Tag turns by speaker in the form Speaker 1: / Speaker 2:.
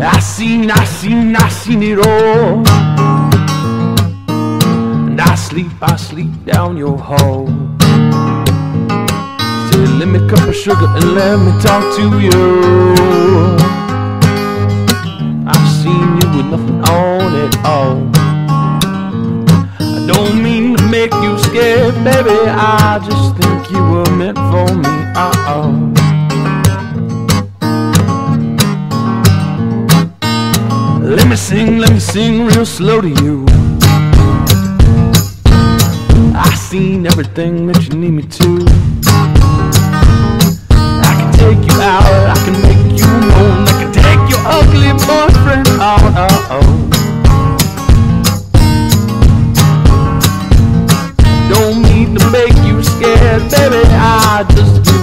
Speaker 1: I seen, I seen, I seen it all. And I sleep, I sleep down your hall. Say, let me cup of sugar and let me talk to you. I've seen you with nothing on at all. I don't mean to make you scared, baby. I just think you were meant for me. Uh-oh. Let me sing, let me sing real slow to you. I seen everything that you need me to. I can take you out, I can make you moan I can take your ugly boyfriend out, oh, oh, oh Don't mean to make you scared, baby I just